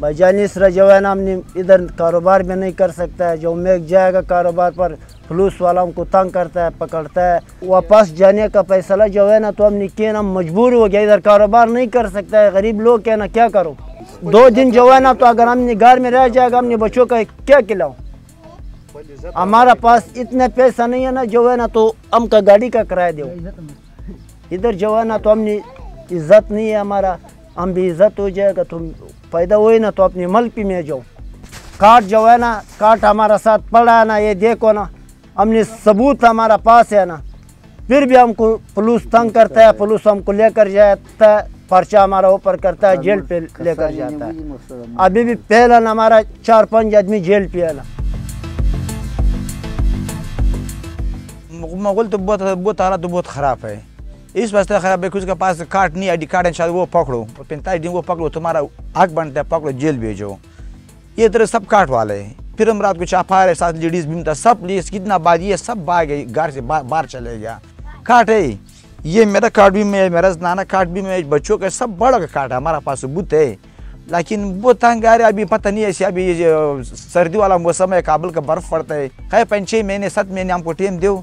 بھائی جان اس ہم ادھر کاروبار میں نہیں کر سکتا ہے، جو میک جائے گا کاروبار پر، پولیس والا ہم کو تنگ کرتا ہے، پکڑتا ہے۔ واپس جانے کا فیصلہ جو ہے نا تو ہم نے کیا مجبور ہو گیا، ادھر کاروبار نہیں کر سکتا ہے۔ غریب لوگ ہے نا، کیا کرو؟ دو دن جو ہے نا تو اگر ہم نے گھر میں رہ جائے گا، ہم نے بچوں کا کیا کھلاؤں؟ ہمارا پاس اتنے پیسہ نہیں ہے نا جو ہے نا تو ہم کا گاڑی کا کرایہ دو ادھر جو ہے نا تو ہم نے عزت نہیں ہے ہمارا۔ ہم بھی عزت ہو جائے گا تم فائدہ ہوئے نا تو اپنے ملک میں جاؤ۔ کاٹ جو ہے نا، کاٹ ہمارا ساتھ پڑا ہے نا، یہ دیکھو نا ہم نے ثبوت ہمارا پاس ہے نا۔ پھر بھی ہم کو پولیس تنگ کرتا ہے، پولیس ہم کو لے کر جاتا ہے، پرچہ ہمارا اوپر کرتا ہے، جیل پہ لے کر جاتا ہے۔ ابھی بھی پہلا ہمارا چار پانچ آدمی جیل پہ ہے نا۔ مغل تو بہت بہت آ تو بہت خراب ہے۔ اس واسطے خراب ہے کہ اس کے پاس کارڈ نہیں، آئی ڈی کارڈ ان وہ پکڑو۔ پینتالیس دن وہ پکڑو، تمہارا حق بنتا ہے پکڑو، جیل بھیجو۔ یہ طرح سب کاٹ والے پھر ہم رات کو چاپا رہے ساتھ لیڈیز بھی سب لیڈیز کتنا بعد یہ سب باہر گئی گھر سے باہر چلے گیا۔ کاٹ ہے۔ یہ میرا کارڈ بھی میں، میرا نانا کارڈ بھی میں، بچوں کا سب بڑا کا کارڈ ہے، ہمارا پاس بت ہے۔ لیکن وہ تنگ آ رہے ابھی پتہ نہیں ایسے، ابھی سردی والا موسم ہے، کابل کا برف پڑتا ہے۔ خیر پانچ چھ مہینے، سات مہینے ہم کو ٹیم دو